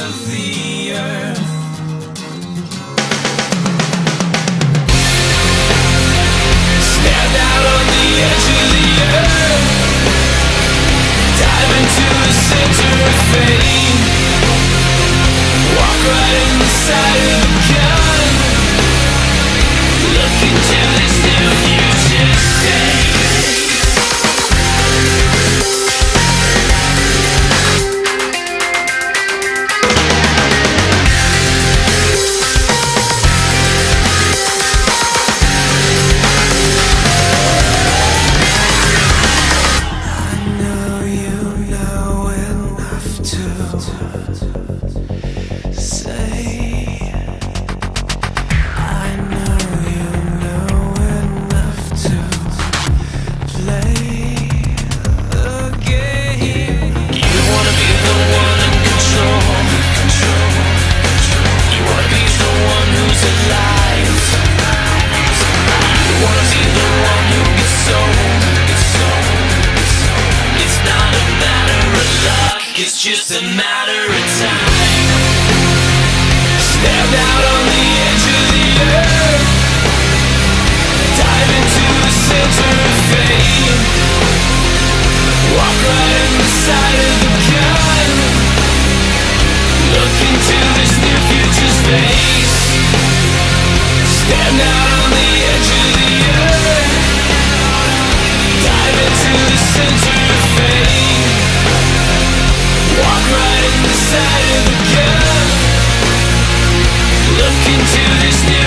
of the earth. face Stand out on the edge of the earth Dive into the center of fate Walk right in the of the gun Look into this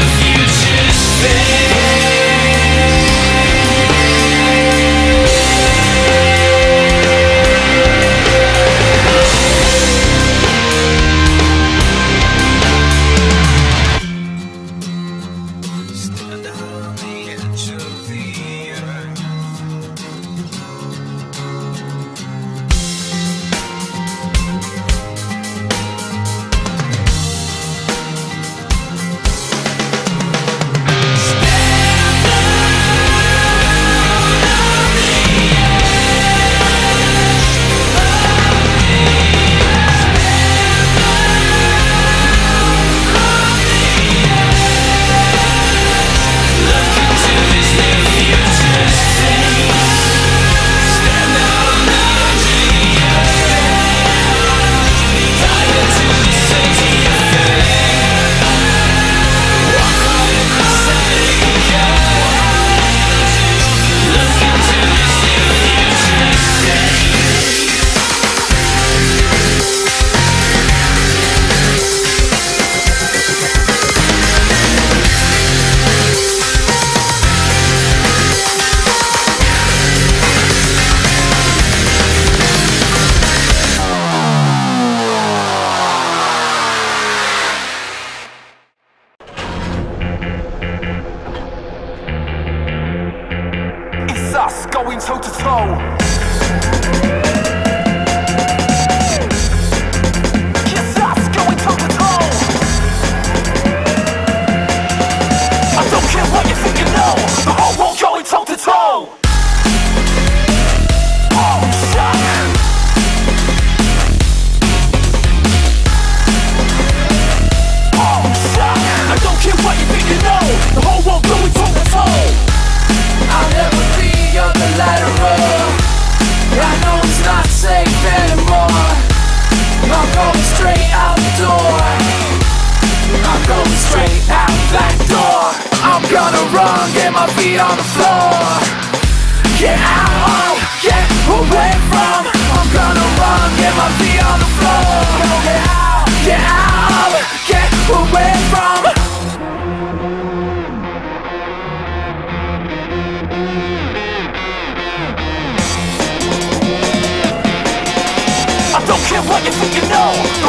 toe to toe. My feet on the floor. Get out, get away from. I'm gonna run, get my feet on the floor. Get out, get out, get away from. I don't care what you think you know.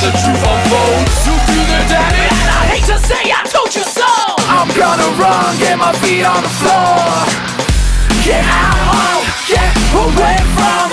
The truth unfolds, you do the damage. And I hate to say I told you so. I'm gonna run, get my feet on the floor. Get out, get away from.